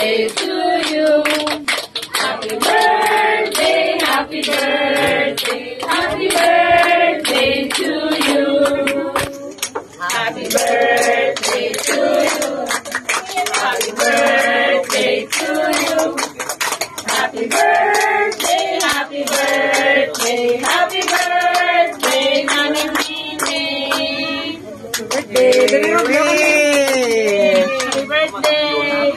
birthday to you. Happy birthday, happy birthday, happy birthday to you. Happy birthday to you. Happy birthday to you. Happy birthday, happy birthday, happy birthday, Nana Mimi. Birthday! Dali mo, Yay! Happy birthday! Happy birthday!